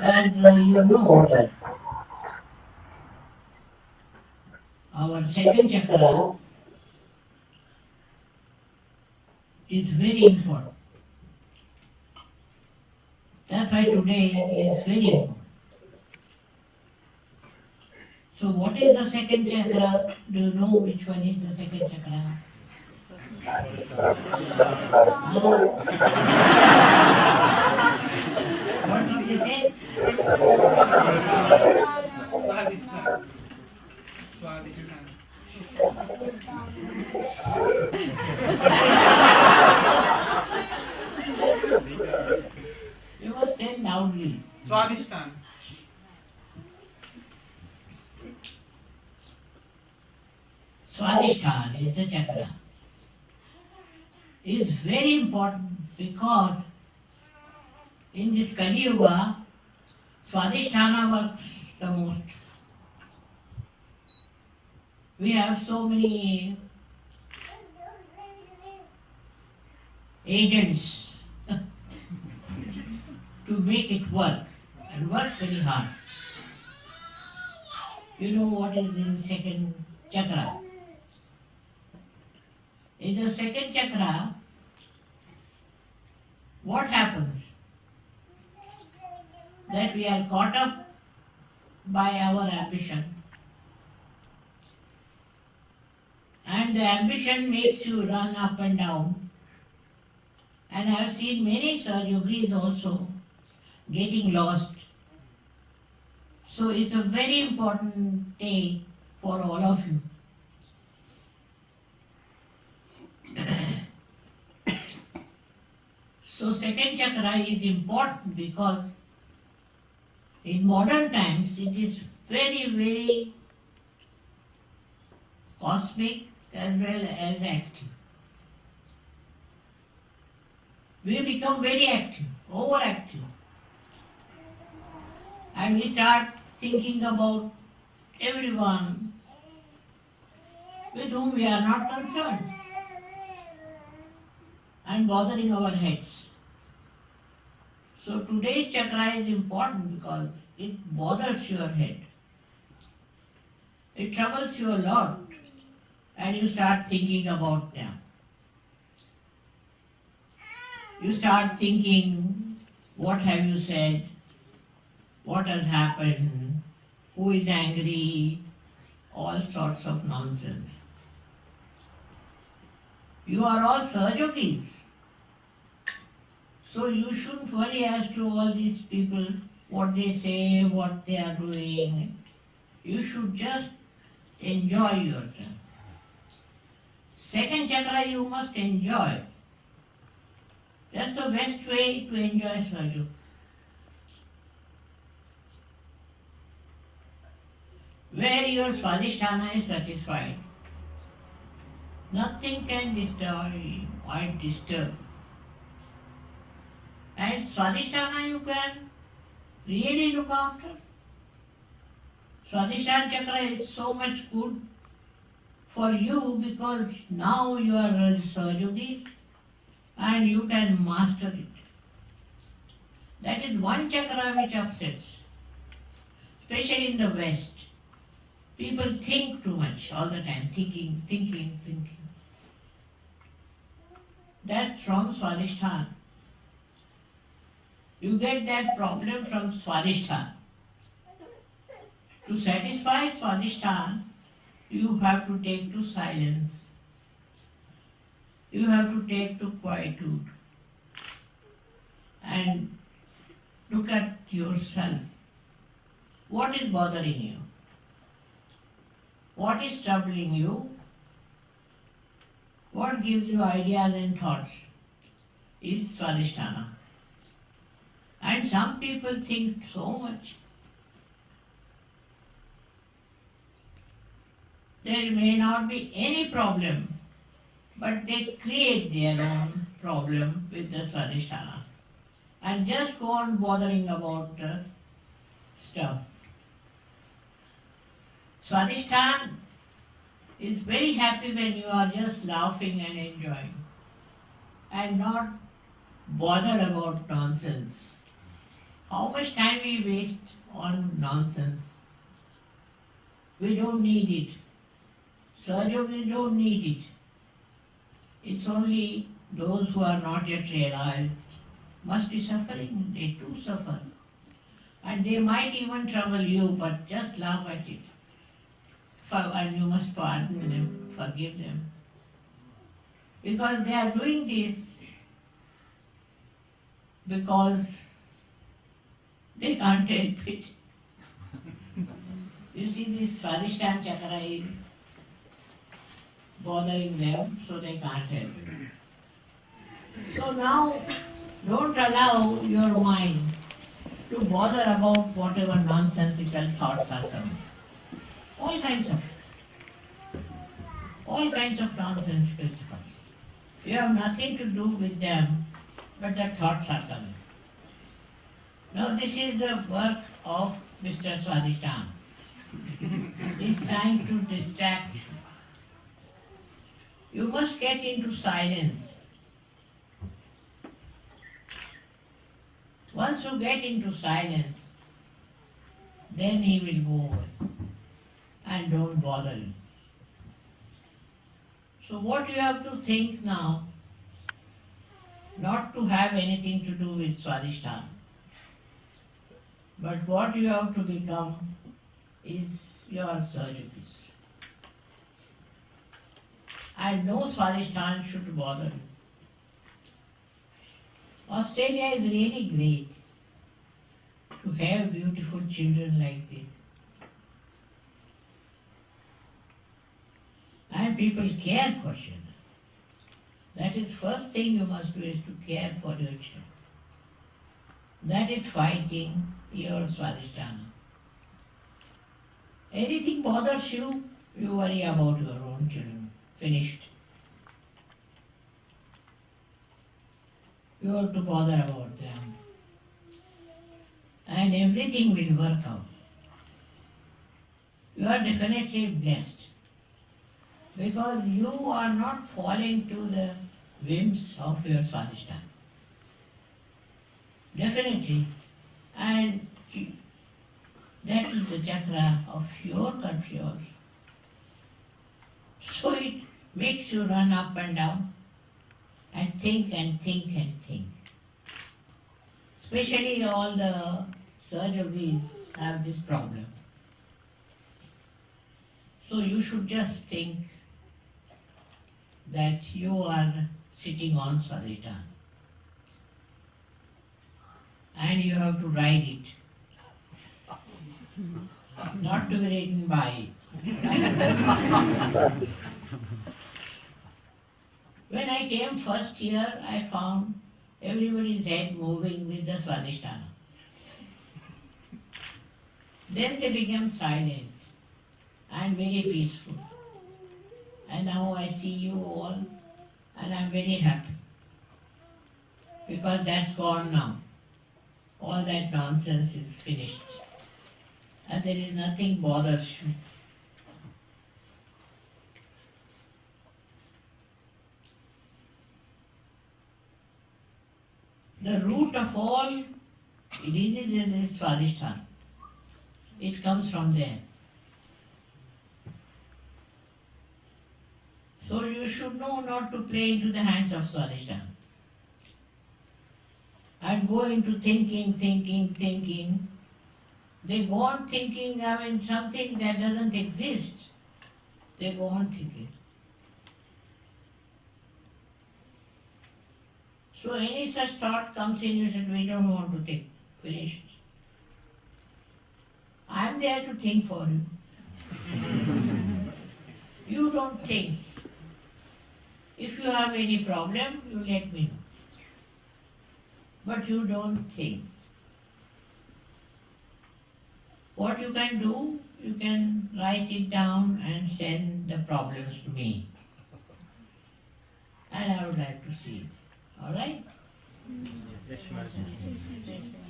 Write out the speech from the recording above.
As uh, you know that our second chakra is very important. That's why today is very important. So what is the second chakra? Do you know which one is the second chakra? You must tell loudly. Swadhisthana. Swadhisthana is the chakra. Is very important because in this Kali Yuga, Swadhisthana works the most. We have so many agents to make it work and work very hard. You know what is in second chakra? In the second chakra, what happens? That we are caught up by our ambition. And the ambition makes you run up and down. And I have seen many Yogis also getting lost. So it's a very important day for all of you. So second chakra is important because in modern times it is very, very cosmic as well as active. We become very active, overactive. And we start thinking about everyone with whom we are not concerned and bothering our heads. So today's chakra is important because it bothers your head. It troubles you a lot and you start thinking about them. You start thinking what have you said, what has happened, who is angry, all sorts of nonsense. You are all Sahaja Yogis. So you shouldn't worry as to all these people, what they say, what they are doing. You should just enjoy yourself. Second chakra you must enjoy. That's the best way to enjoy Sahaja Yoga. Where your Swadhisthana is satisfied, nothing can destroy or disturb. And Swadhisthana you can really look after. Swadhisthana chakra is so much good for you because now you are a Sahaja Yogis and you can master it. That is one chakra which upsets, especially in the West. People think too much all the time, thinking, thinking, thinking. That's from Swadhisthana. You get that problem from Swadhisthana. To satisfy Swadhisthana, you have to take to silence. You have to take to quietude. And look at yourself. What is bothering you? What is troubling you? What gives you ideas and thoughts? Is Swadhisthana. And some people think so much. There may not be any problem, but they create their own problem with the Swadhisthana and just go on bothering about the stuff. Swadhisthana is very happy when you are just laughing and enjoying and not bothered about nonsense. How much time we waste on nonsense? We don't need it. Surgery we don't need it. It's only those who are not yet realized must be suffering. They too suffer. And they might even trouble you, but just laugh at it. For, and you must pardon them, forgive them. Because they are doing this because they can't help it. You see, this Swadhisthana chakra is bothering them, so they can't help it. So now, don't allow your mind to bother about whatever nonsensical thoughts are coming. All kinds of, all kinds of nonsensical thoughts. You have nothing to do with them, but the thoughts are coming. Now this is the work of Mr. Swadhisthana. He's trying to distract you. You must get into silence. Once you get into silence, then he will go away and don't bother you. So what you have to think now, not to have anything to do with Swadhisthana, but what you have to become is your surgeries. And no Swadhisthana should bother you. Australia is really great to have beautiful children like this. And people care for children. That is first thing you must do is to care for your children. That is fighting your Swadhisthana. Anything bothers you, you worry about your own children. Finished. You have to bother about them. And everything will work out. You are definitely blessed. Because you are not falling to the whims of your Swadhisthana. Definitely. And that is the chakra of your country. So it makes you run up and down and think and think and think. Especially all the Sahaja Yogis have this problem. So you should just think that you are sitting on Swadhisthana and you have to ride it. Not to be ridden by when I came first year, I found everybody's head moving with the Swadhisthana. Then they became silent and very peaceful. And now I see you all and I'm very happy. Because that's gone now. All that nonsense is finished. And there is nothing bothers you. The root of all diseases is Swadhisthana. It comes from there. So you should know not to play into the hands of Swadhisthana. Go into thinking, thinking, thinking. They go on thinking, I mean, something that doesn't exist. They go on thinking. So any such thought comes in, you said, we don't want to think. Finished. I am there to think for you. you don't think. If you have any problem, you let me know. But you don't think. What you can do, you can write it down and send the problems to me. And I would like to see it. All right? Yes, Mataji.